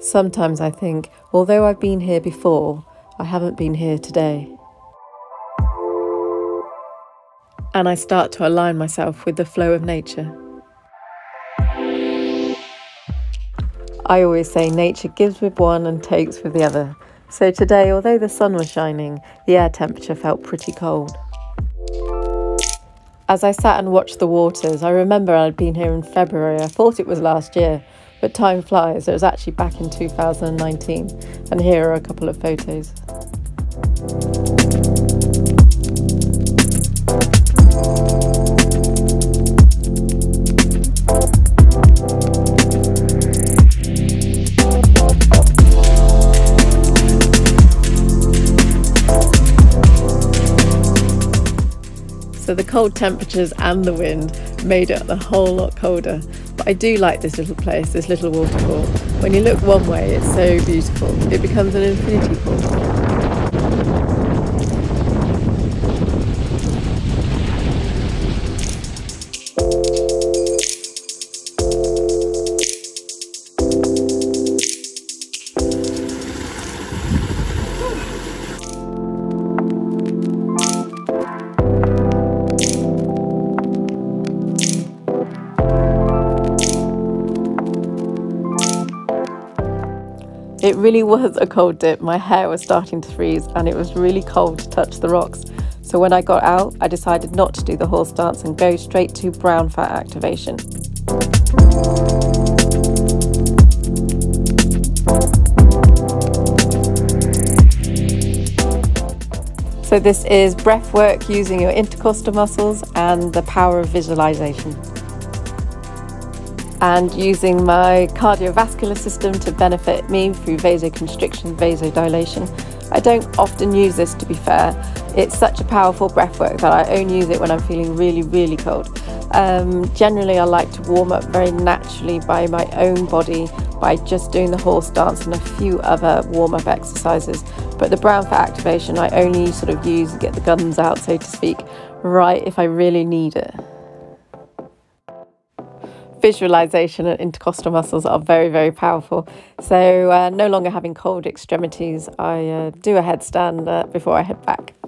Sometimes I think, although I've been here before, I haven't been here today. And I start to align myself with the flow of nature. I always say nature gives with one and takes with the other. So today, although the sun was shining, the air temperature felt pretty cold. As I sat and watched the waters, I remember I'd been here in February. I thought it was last year, but time flies. It was actually back in 2019, and here are a couple of photos. So the cold temperatures and the wind made it a whole lot colder. But I do like this little place, this little waterfall. When you look one way, it's so beautiful. It becomes an infinity pool. It really was a cold dip. My hair was starting to freeze and it was really cold to touch the rocks. So when I got out, I decided not to do the horse dance and go straight to brown fat activation. So this is breath work using your intercostal muscles and the power of visualization and using my cardiovascular system to benefit me through vasoconstriction, vasodilation. I don't often use this to be fair. It's such a powerful breath work that I only use it when I'm feeling really, really cold. Um, generally, I like to warm up very naturally by my own body by just doing the horse dance and a few other warm up exercises. But the brown fat activation, I only sort of use, get the guns out, so to speak, right if I really need it visualization and intercostal muscles are very, very powerful. So, uh, no longer having cold extremities, I uh, do a headstand uh, before I head back.